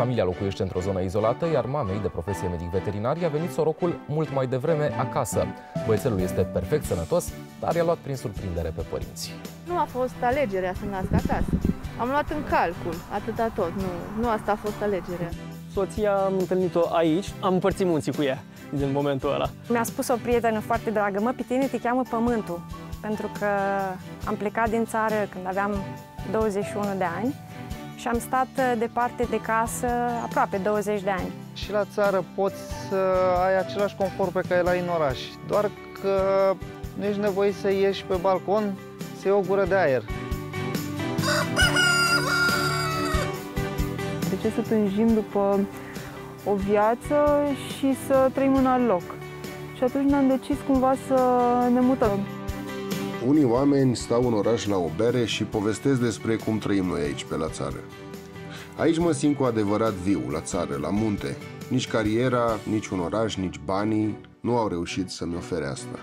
Familia locuiește într-o zonă izolată, iar mamei, de profesie medic veterinar, i-a venit sorocul mult mai devreme acasă. Băiețelul este perfect sănătos, dar i-a luat prin surprindere pe părinți. Nu a fost alegerea să nasc acasă. Am luat în calcul, atâta tot. Nu, nu asta a fost alegerea. Soția am întâlnit-o aici, am împărțit munții cu ea din momentul ăla. Mi-a spus o prietenă foarte dragă, mă, pe tine te cheamă Pământul, pentru că am plecat din țară când aveam 21 de ani și am stat departe de casă aproape 20 de ani. Și la țară poți să ai același confort pe care l-ai în oraș, doar că nu ești nevoit să ieși pe balcon să iei o gură de aer. De ce să tânjim după o viață și să trăim în alt loc? Și atunci ne-am decis cumva să ne mutăm. Unii oameni stau în oraș la o bere și povestesc despre cum trăim noi aici, pe la țară. Aici mă simt cu adevărat viu, la țară, la munte. Nici cariera, nici un oraș, nici banii nu au reușit să-mi ofere asta.